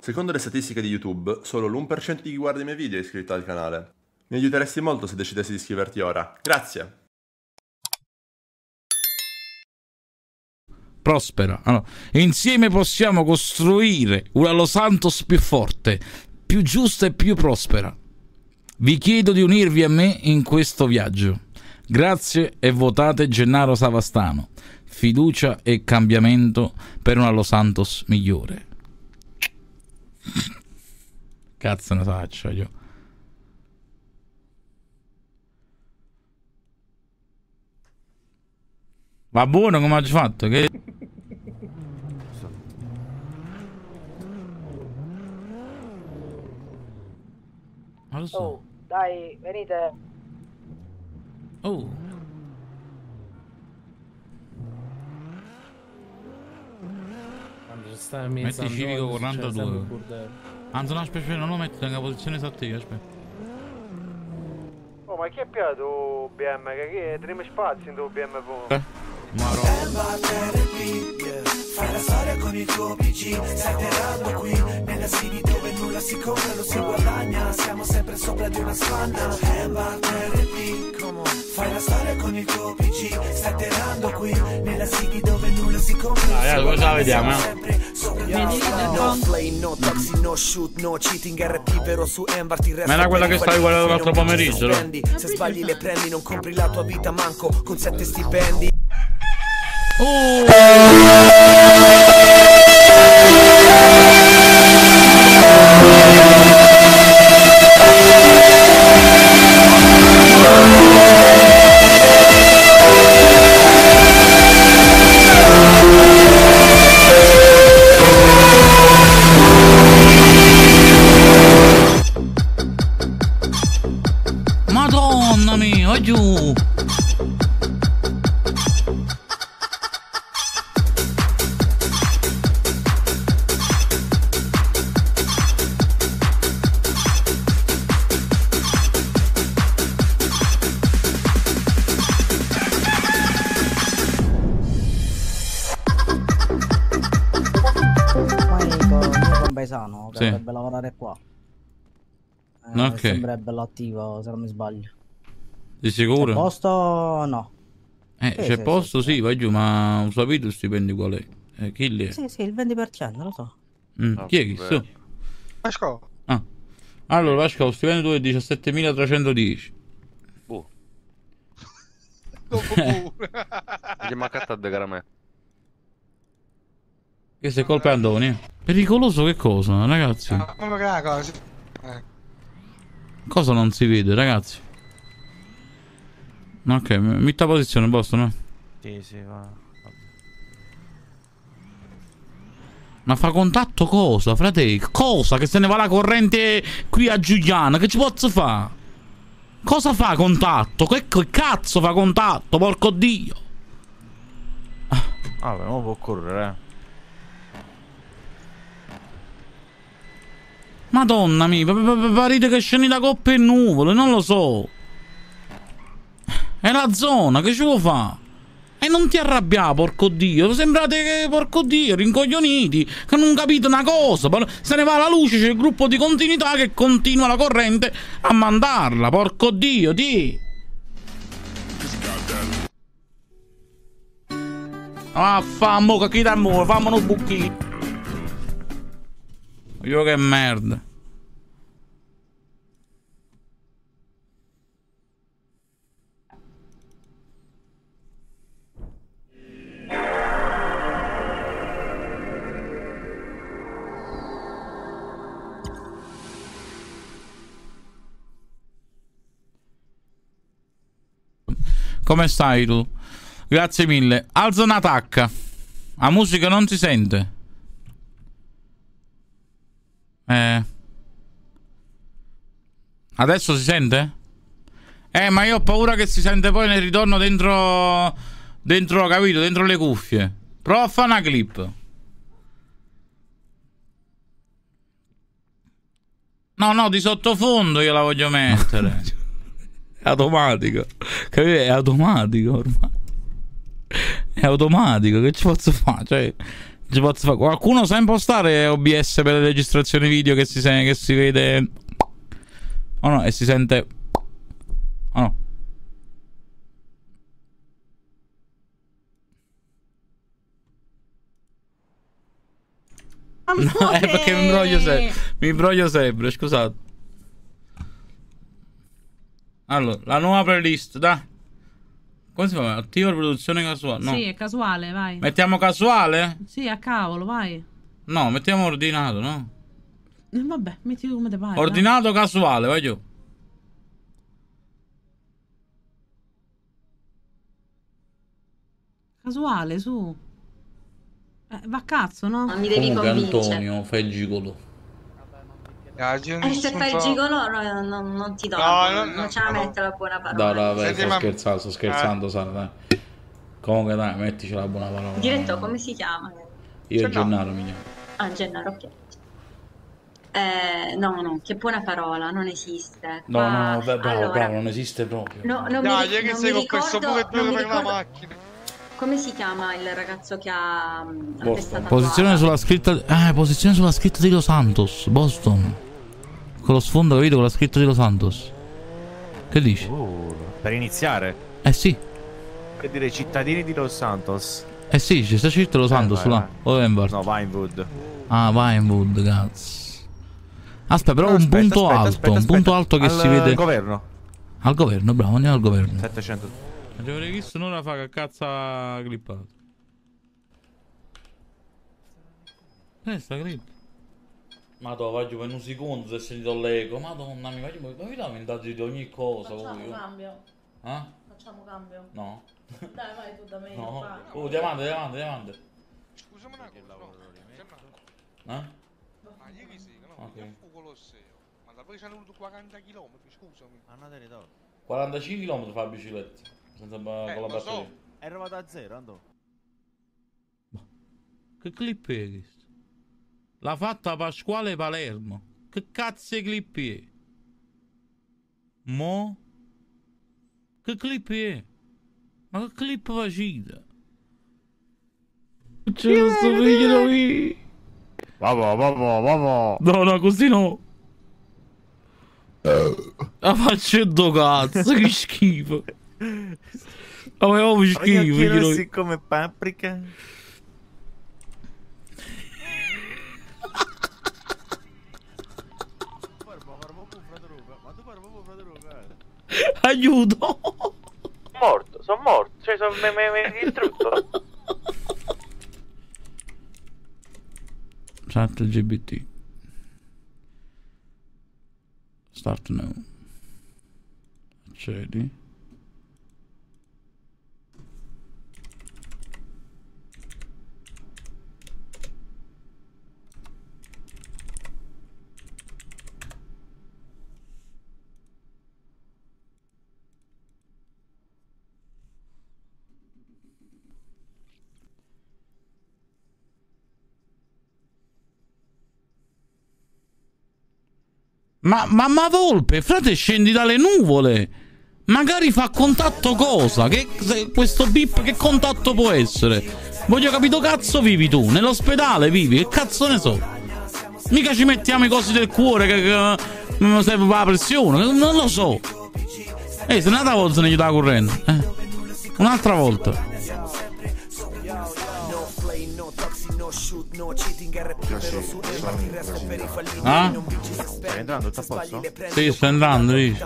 Secondo le statistiche di YouTube, solo l'1% di chi guarda i miei video è iscritto al canale. Mi aiuteresti molto se decidessi di iscriverti ora. Grazie! prospera. Allora, insieme possiamo costruire una Los Santos più forte, più giusta e più prospera. Vi chiedo di unirvi a me in questo viaggio. Grazie e votate Gennaro Savastano. Fiducia e cambiamento per una Los Santos migliore. Cazzo ne faccio io. Va buono come hai fatto? Che... So. Oh, dai, venite. Oh. Quando ci sta in mezzo Metti civico noi, succede 42. sempre il bordello. Anzi, no, aspetta, non lo metto nella posizione esatta io, aspetta. Oh, ma chi è piato BM? Che, che teniamo spazi in tuo BM? Eh? Maro. Fai la storia con il tuo PG Stai atterrando qui Nella city dove nulla si compra Lo si guadagna. Siamo sempre sopra di una spanna Embark RP Fai la storia con il tuo PG Stai atterrando qui Nella city dove nulla si compra Lo si Ah, cosa la vediamo? Siamo sempre sopra di una spanna No flame, no toxi, no shoot, no cheating RP vero su Embark il resto Ma era quella che stavi guardando l'altro pomeriggio. Se sbagli le prendi non compri la tua vita manco Con sette stipendi Madonna dovrebbe lavorare qua. Eh, Ok. Sembra bello attivo, se non mi sbaglio. Di C'è sicuro? posto no. Eh, Sì, c'è sì, posto? Sì, vai giù, ma ho sapete il stipendio qual è? Eh, chi lì è? Sì, sì, il 20%, lo so. Mm, chi è chi? Su. Vasco. Ah. Allora, Vasco, lo stipendio tuo è 17.310. Boh. Eh. Gli manca de caramè. Che sei colpa Andoni? eh? Pericoloso che cosa, ragazzi? Ma che la cosa? Cosa non si vede, ragazzi? Ok, m- metta posizione, boss, no? Sì, sì, va. Ma fa contatto cosa, frate? Cosa? Che se ne va la corrente qui a Giuliano? Che ci posso fare? Cosa fa contatto? Che, che cazzo fa contatto? Porco dio! Vabbè, ma può correre, eh. Madonna mia, pa- pa- pa- parite che scendi da coppe e nuvole, non lo so. È la zona, che ci vuoi fare? E non ti arrabbiare, porco dio. Sembrate che, porco dio, rincoglioniti, che non capite una cosa. Se ne va la luce, c'è il gruppo di continuità che continua la corrente a mandarla, porco dio, ti. Ah, fammo, che chi da mo, fammo un buchino. Io che merda. Come stai tu? Grazie mille. Alza una tacca. La musica non si sente. Eh. Adesso si sente? Eh, ma io ho paura che si sente poi nel ritorno dentro. Dentro, capito? Dentro le cuffie. Prova a fare una clip. No, no, di sottofondo io la voglio mettere. È automatico. Capito? È automatico ormai. È automatico, che ci posso fare? Cioè, Si può fare- Qualcuno sa impostare OBS per le registrazioni video che si, se- che si vede. Oh no, e si sente. Oh no. No, è perché mi imbroglio sempre. Mi imbroglio sempre, scusate. Allora, la nuova playlist, dai. Come si fa? Attiva riproduzione casuale? No. Sì, è casuale, vai. Mettiamo casuale? Sì, a cavolo, vai. No, mettiamo ordinato, no? Eh, Vabbè, metti come te pare. Ordinato casuale, vai giù. Casuale, su. Eh, va a cazzo, no? Non mi devi convincere. fai il gigolo. E se fai il gigolo no, no, non ti do. No, la- no, non ce la mette la buona parola. dai, vai, Senti, sto ma- scherzando, sto scherzando, Sara, dai. Comunque dai, mettici la buona parola. Diretto, come si chiama? Io e Gennaro mi chiamo. Ah, Gennaro, ok. Eh, no, no, che buona parola, non esiste. No, no, beh, bravo, allora, bravo, non esiste proprio. No, non Dai, mi, è che non sei mi con questo pure non per la macchina. Come si chiama il ragazzo che ha la Boston. testa tatuata? Posizione sulla scritta. Eh, posizione sulla scritta di Los Santos. Boston. Con lo sfondo, capito? Con la scritta di Los Santos. Che dici? Uh, per iniziare, Eh sì. per dire cittadini di Los Santos. Eh sì, ci sta scritto Los Santos vai, là. vai. O Envart. No, Vinewood. Ah, Vinewood, cazzo. Aspetta, però No, un aspetta, punto aspetta, alto. aspetta, un punto alto che Al si vede. governo. Al governo, bravo, andiamo al governo. 700. Ci avrei visto un'ora fa che cazzo ha clippato. Eh, sta clip. Madonna, voglio per un secondo se sentito l'eco. Madonna mia, ma vi indagini di ogni cosa voi? cambio. Eh? Facciamo cambio. No? Dai, vai tu da me. No? Oh, diamante, diamante, diamante. Scusami una cosa, no. Eh? Ma ieri sera, no, Ok. io fu Colosseo. Ma da poi ci hanno voluto 40 km, scusami. Hanno territorio. 45 km fa la bicicletta. Senza ba- Eh, con la lo so. batteria. È arrivato a zero, andò. Che clip è questo? L'ha fatta Pasquale Palermo. Che cazzo di clip è? Mo? Che clip è? Ma che clip facita? C'è questo figlio qui. Vabbè, vabbè, vabbè. No, no, così no. La faccio do cazzo, che schifo. Ma proprio schifo, lui. come paprika. Ma tu parli proprio frate Luca. Aiuto. Morto, sono morto. Cioè, sono me, me, me distrutto. Chat LGBT. Start now. Accedi. Ma, ma, ma Volpe, frate, scendi dalle nuvole. Magari fa contatto cosa? Che, questo bip che contatto può essere? Voglio capire dove cazzo vivi tu? Nell'ospedale vivi? Che cazzo ne so? Mica ci mettiamo i cosi del cuore che, che non serve per la pressione. Non lo so. Ehi, se un'altra volta se ne aiuta la corrente. Eh. Un'altra volta. Ah? Stai entrando, sta a posto? Sì, sto entrando, dici.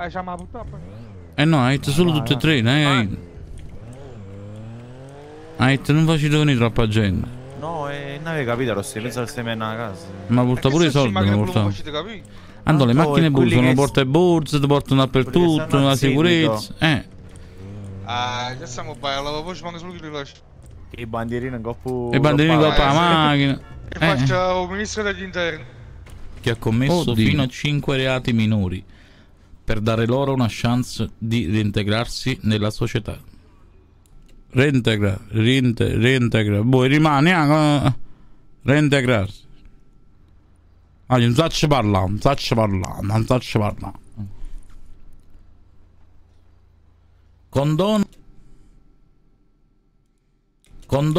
Eh, c'ha ma purtroppo. Eh no, hai detto solo tutte e tre, ne hai. Hai detto non faccio venire troppa gente. No, e non avevi capito, ero stai penso che stai a casa. Ma porta pure i soldi, mi porta. Ando, le Oh, macchine e blu sono porta e borse, ti portano dappertutto, la sicurezza. Eh, Ah, che stiamo ballando, poi ci manca solo chi li lascia. I bandierini in coppa. e banderini roba- coppa la eh, macchina. E Eh, faccia il ministro degli interni. che ha commesso Oddio. fino a 5 reati minori per dare loro una chance di reintegrarsi nella società. Reintegra, riinte, reintegra. Boh, rimane a reintegrarsi. Ah, non sacci parlare, non sacci parlare, non sacci parlare. Condono. Condono.